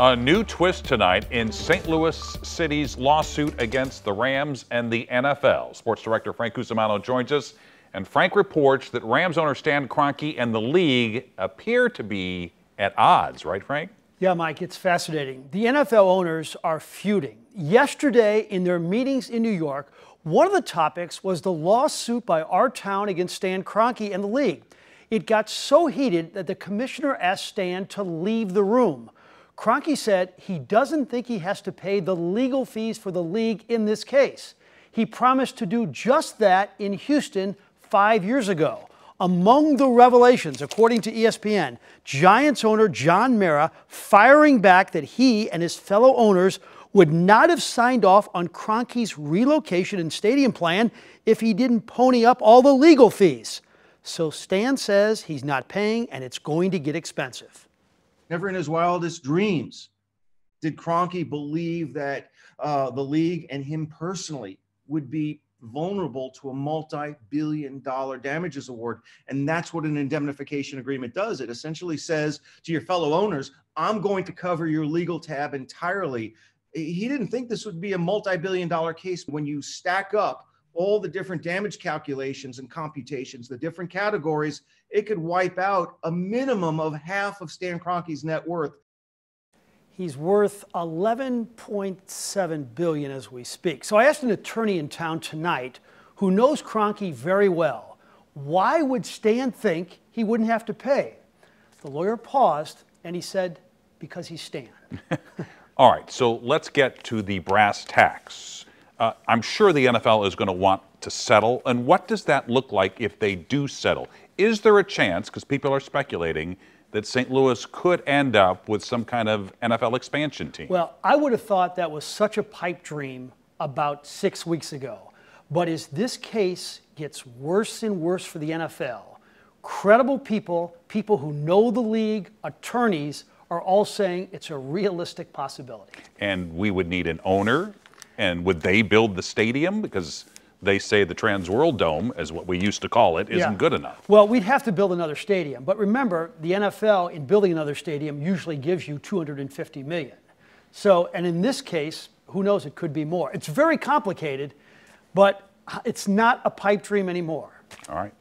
A new twist tonight in St. Louis City's lawsuit against the Rams and the NFL. Sports director Frank Cusimano joins us, and Frank reports that Rams owner Stan Kroenke and the league appear to be at odds, right, Frank? Yeah, Mike, it's fascinating. The NFL owners are feuding. Yesterday, in their meetings in New York, one of the topics was the lawsuit by our town against Stan Kroenke and the league. It got so heated that the commissioner asked Stan to leave the room. Kroenke said he doesn't think he has to pay the legal fees for the league in this case. He promised to do just that in Houston five years ago. Among the revelations, according to ESPN, Giants owner John Mara firing back that he and his fellow owners would not have signed off on Kroenke's relocation and stadium plan if he didn't pony up all the legal fees. So Stan says he's not paying and it's going to get expensive. Never in his wildest dreams did Kroenke believe that uh, the league and him personally would be vulnerable to a multi-billion dollar damages award. And that's what an indemnification agreement does. It essentially says to your fellow owners i'm going to cover your legal tab entirely. He didn't think this would be a multi-billion dollar case when you stack up all the different damage calculations and computations, the different categories, it could wipe out a minimum of half of Stan Kroenke's net worth. He's worth 11.7 billion as we speak. So I asked an attorney in town tonight who knows Kroenke very well. Why would Stan think he wouldn't have to pay? The lawyer paused and he said, because he's Stan. All right, so let's get to the brass tacks. Uh, I'm sure the NFL is going to want to settle. And what does that look like if they do settle? Is there a chance, because people are speculating, that St. Louis could end up with some kind of NFL expansion team? Well, I would have thought that was such a pipe dream about six weeks ago. But as this case gets worse and worse for the NFL, credible people, people who know the league, attorneys, are all saying it's a realistic possibility. And we would need an owner and would they build the stadium? Because they say the Trans World Dome, as what we used to call it, isn't yeah. good enough. Well, we'd have to build another stadium. But remember, the NFL, in building another stadium, usually gives you 250 million. So, and in this case, who knows, it could be more. It's very complicated, but it's not a pipe dream anymore. All right.